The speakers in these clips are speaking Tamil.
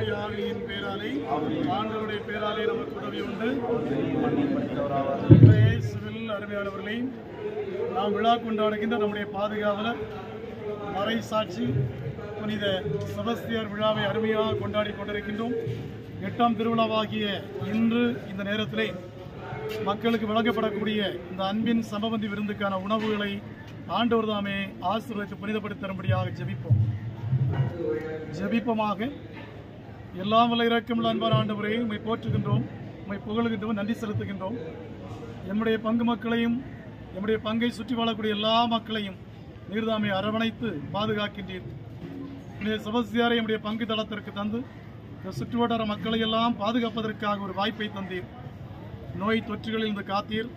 ஆவியின் பேராலே ஆண்டவருடைய பேராலே நமக்கு உதவி உண்டு. இயேசுவில் அருமையானவர்களே நாம் விழா கொண்டாடுகின்ற நம்முடைய பாதுகாவலர் மறை சாட்சி புனித செபஸ்தியார் விழாவை அருமையாக கொண்டாடி கொண்டிருக்கின்றோம். எட்டாம் திருவிழாவாகிய இன்று இந்த நேரத்திலே மக்களுக்கு வழங்கப்படக்கூடிய இந்த அன்பின் சமபந்தி விருந்துக்கான உணவுகளை ஆண்டவர் தாமே ஆசீர்வதித்து புனிதப்படுத்தி தரும்படியாக ஜெபிப்போம். ஜெபிப்பமாக. எல்லாம் வல்ல இரக்கமுள்ள அன்பான ஆண்டவரை உண்மை போற்றுகின்றோம் உண்மை புகழுகின்றோம் நன்றி செலுத்துகின்றோம். எம்முடைய பங்கு மக்களையும் எம்முடைய பங்கை சுற்றி வாழக்கூடிய எல்லா மக்களையும் நீர்தாமை அரவணைத்து பாதுகாக்கின்றீர். என்னுடைய சபஸ்தியாரை என்னுடைய பங்கு தளத்திற்கு தந்து இந்த சுற்றுவட்டார மக்களை எல்லாம் பாதுகாப்பதற்காக ஒரு வாய்ப்பை தந்தீர். நோய் தொற்றுகளில் இருந்து காத்தீர்.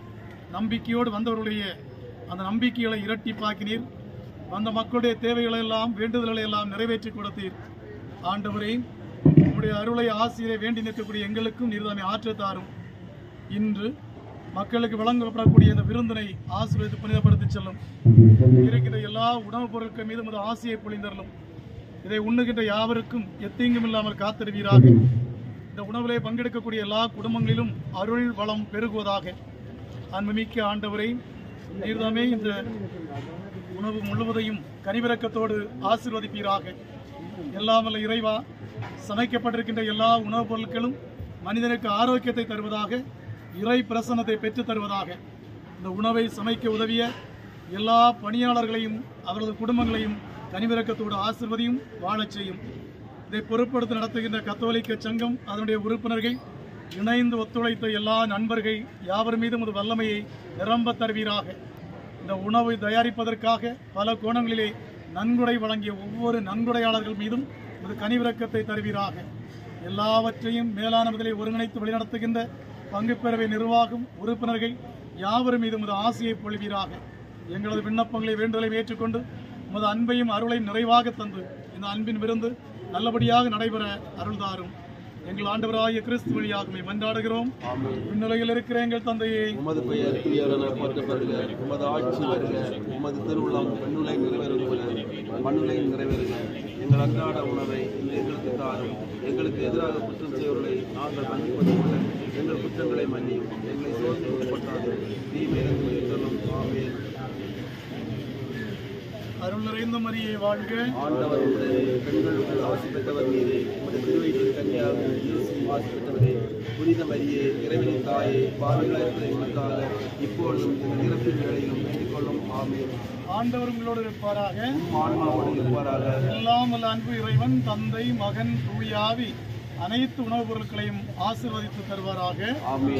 நம்பிக்கையோடு வந்தவர்களுடைய அந்த நம்பிக்கைகளை இரட்டிப்பாக்கினீர். வந்த மக்களுடைய தேவைகளை எல்லாம் வேண்டுதல்களை எல்லாம் நிறைவேற்றி கொடுத்தீர். ஆண்டவரையும் உம்முடைய அருளை ஆசிரியரை வேண்டி நிற்கக்கூடிய எங்களுக்கும் நீர்தாமை ஆற்ற தாரும். இன்று மக்களுக்கு வழங்கப்படக்கூடிய இந்த விருந்தினை ஆசீர்வதித்து புனிதப்படுத்தி செல்லும். இருக்கின்ற எல்லா உணவுப் பொருட்கள் மீது முதல் ஆசையை பொழிந்தரலும் இதை உண்ணுகின்ற யாவருக்கும் எத்தீங்கும் இல்லாமல் காத்திருவீராக. இந்த உணவிலே பங்கெடுக்கக்கூடிய எல்லா குடும்பங்களிலும் அருள் வளம் பெருகுவதாக. அன்புமிக்க ஆண்டவரை நீர்தாமே இந்த உணவு முழுவதையும் கனிவிறக்கத்தோடு ஆசீர்வதிப்பீராக. எல்லாம் வல்ல இறைவா சமைக்கப்பட்டிருக்கின்ற எல்லா உணவுப் பொருட்களும் மனிதனுக்கு ஆரோக்கியத்தை தருவதாக இறை பிரசன்னத்தை பெற்றுத் தருவதாக இந்த உணவை சமைக்க உதவிய எல்லா பணியாளர்களையும் அவரது குடும்பங்களையும் கனிவிறக்கத்தோடு ஆசிர்வதியும் வாழச் செய்யும். இதை பொறுப்படுத்தி நடத்துகின்ற கத்தோலிக்க சங்கம் அதனுடைய உறுப்பினர்கள் இணைந்து ஒத்துழைத்த எல்லா நண்பர்கள் யாவர் மீதும் ஒரு வல்லமையை நிரம்ப தருவீராக. இந்த உணவை தயாரிப்பதற்காக பல கோணங்களிலே நன்கொடை வழங்கிய ஒவ்வொரு நன்கொடையாளர்கள் மீதும் ஒரு கனிவிறக்கத்தை தருவீராக. எல்லாவற்றையும் மேலானவர்களை ஒருங்கிணைத்து வழிநடத்துகின்ற பங்கு பேரவை நிர்வாகம் உறுப்பினர்கள் யாவரும் மீதும் ஒரு ஆசையை பொழிவீராக. எங்களது விண்ணப்பங்களை வேண்டுதலை ஏற்றுக்கொண்டு உமது அன்பையும் அருளையும் நிறைவாக தந்து இந்த அன்பின் விருந்து நல்லபடியாக நடைபெற அருள்தாரும். எங்கள் ஆண்டவராகிய கிறிஸ்து வழியாக உம்மை மன்றாடுகிறோம். விண்ணுலகில் இருக்கிற எங்கள் தந்தையே உமது பெயர் துயரென போற்றப்படுக உமது ஆட்சி வருக. உமது திருவிழாம் பெண்ணுலை நிறைவேறுக மண்ணுலை நிறைவேறுக. எங்கள் அன்றாட உணவை எங்களுக்கு தாரும். எங்களுக்கு எதிராக குற்றம் செய்வர்களை நாங்கள் மன்னிப்பது போல எங்கள் குற்றங்களை மன்னியும். எங்களை சோதனை உட்பட்டாது தீமையிலிருந்து மீட்டலும் ஆமென். அருள் நிறைந்த மரியை வாழ்க. ஆண்டவர் உடனே பெண்களுக்குள் ஆசி பெற்றவர் மீது உமது திருவயிற்றில் கன்னியாக இயேசு ஆசி பெற்றவரே புனித மரியே இறைவனின் தாயே பாவிகளாயிருக்கிற எங்களுக்காக இப்பொழுதும் எங்கள் இறப்பின் வேளையிலும் வேண்டிக் கொள்ளும் ஆண்டவர் உங்களோடு இருப்பாராக. ஆன்மாவோடு இருப்பாராக எல்லாம் வல்ல அன்பு இறைவன் தந்தை மகன் தூயாவி அனைத்து உணவுப் பொருட்களையும் ஆசிர்வதித்து தருவாராக. ஆமே